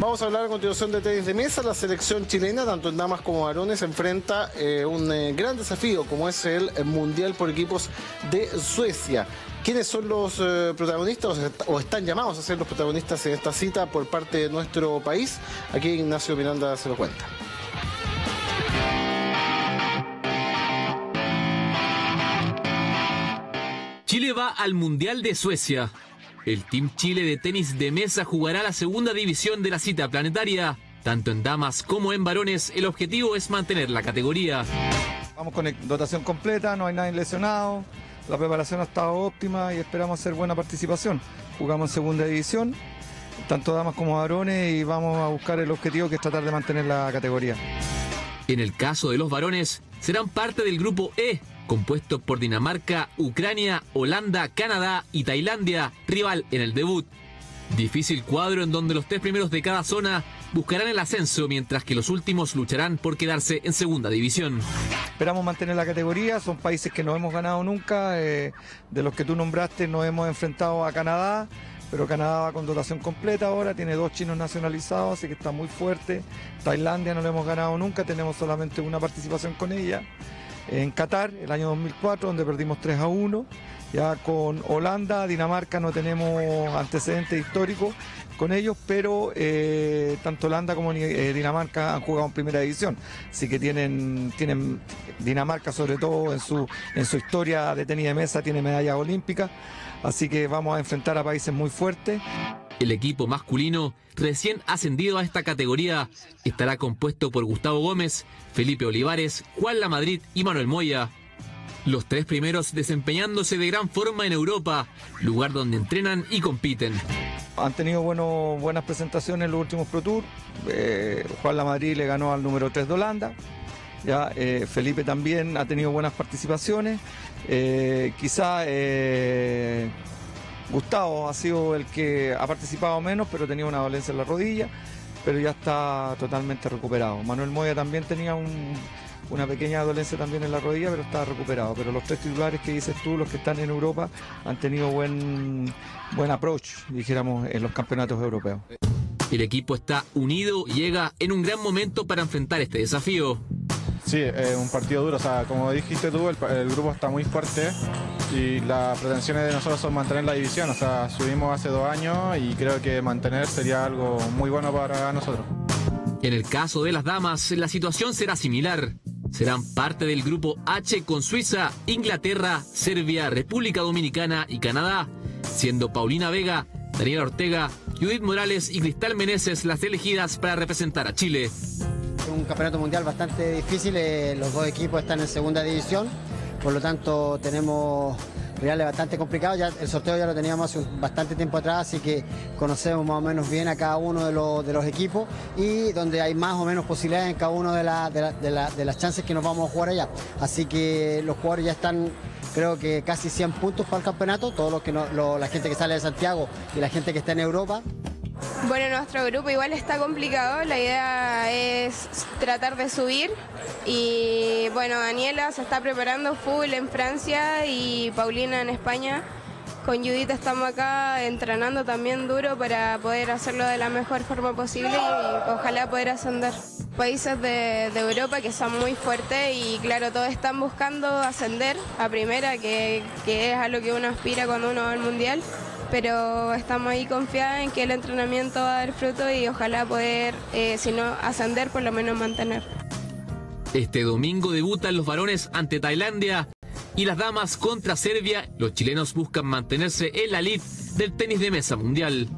Vamos a hablar a continuación de tenis de mesa. La selección chilena, tanto en damas como varones, enfrenta eh, un eh, gran desafío como es el Mundial por equipos de Suecia. ¿Quiénes son los eh, protagonistas o están llamados a ser los protagonistas en esta cita por parte de nuestro país? Aquí Ignacio Miranda se lo cuenta. Chile va al Mundial de Suecia. El Team Chile de tenis de mesa jugará la segunda división de la cita planetaria. Tanto en damas como en varones, el objetivo es mantener la categoría. Vamos con dotación completa, no hay nadie lesionado, la preparación ha estado óptima y esperamos hacer buena participación. Jugamos en segunda división, tanto damas como varones, y vamos a buscar el objetivo que es tratar de mantener la categoría. En el caso de los varones, serán parte del grupo E, compuesto por Dinamarca, Ucrania, Holanda, Canadá y Tailandia, rival en el debut. Difícil cuadro en donde los tres primeros de cada zona buscarán el ascenso, mientras que los últimos lucharán por quedarse en segunda división. Esperamos mantener la categoría, son países que no hemos ganado nunca, eh, de los que tú nombraste nos hemos enfrentado a Canadá, pero Canadá va con dotación completa ahora, tiene dos chinos nacionalizados, así que está muy fuerte. Tailandia no lo hemos ganado nunca, tenemos solamente una participación con ella en Qatar, el año 2004, donde perdimos 3 a 1. Ya con Holanda, Dinamarca no tenemos antecedentes históricos con ellos, pero eh, tanto Holanda como eh, Dinamarca han jugado en primera división, así que tienen, tienen Dinamarca sobre todo en su, en su historia de tenis de mesa tiene medallas olímpicas, así que vamos a enfrentar a países muy fuertes. El equipo masculino, recién ascendido a esta categoría, estará compuesto por Gustavo Gómez, Felipe Olivares, Juan Lamadrid y Manuel Moya. Los tres primeros desempeñándose de gran forma en Europa, lugar donde entrenan y compiten. Han tenido buenas presentaciones en los últimos Pro Tour. Eh, Juan Lamadrid le ganó al número 3 de Holanda. Ya, eh, Felipe también ha tenido buenas participaciones. Eh, quizá Gustavo ha sido el que ha participado menos, pero tenía una dolencia en la rodilla, pero ya está totalmente recuperado. Manuel Moya también tenía una pequeña dolencia también en la rodilla, pero está recuperado. Pero los tres titulares que dices tú, los que están en Europa, han tenido buen, buen approach, dijéramos, en los campeonatos europeos. El equipo está unido y llega en un gran momento para enfrentar este desafío. Sí, es un partido duro. O sea, como dijiste tú, el, grupo está muy fuerte y las pretensiones de nosotros son mantener la división. O sea, subimos hace dos años y creo que mantener sería algo muy bueno para nosotros. En el caso de las damas, la situación será similar. Serán parte del grupo H con Suiza, Inglaterra, Serbia, República Dominicana y Canadá, siendo Paulina Vega, Daniela Ortega, Judith Morales y Cristal Meneses las elegidas para representar a Chile un campeonato mundial bastante difícil, eh, los dos equipos están en segunda división, por lo tanto tenemos reales bastante complicados, ya el sorteo ya lo teníamos hace bastante tiempo atrás, así que conocemos más o menos bien a cada uno de los, equipos y donde hay más o menos posibilidades en cada uno de, las chances que nos vamos a jugar allá. Así que los jugadores ya están creo que casi 100 puntos para el campeonato, todos los que no, la gente que sale de Santiago y la gente que está en Europa. Bueno, nuestro grupo igual está complicado, la idea es tratar de subir y bueno, Daniela se está preparando full en Francia y Paulina en España. Con Judith estamos acá entrenando también duro para poder hacerlo de la mejor forma posible y ojalá poder ascender. Países de, Europa que son muy fuertes y claro, todos están buscando ascender a primera, que, que es a lo que uno aspira cuando uno va al mundial pero estamos ahí confiados en que el entrenamiento va a dar fruto y ojalá poder, eh, si no ascender, por lo menos mantener. Este domingo debutan los varones ante Tailandia y las damas contra Serbia. Los chilenos buscan mantenerse en la lead del tenis de mesa mundial.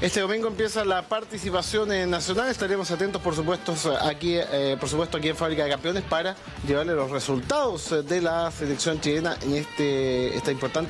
Este domingo empieza la participación nacional. Estaremos atentos, por supuesto, aquí, eh, por supuesto, aquí en Fábrica de Campeones para llevarle los resultados de la selección chilena en este, esta importante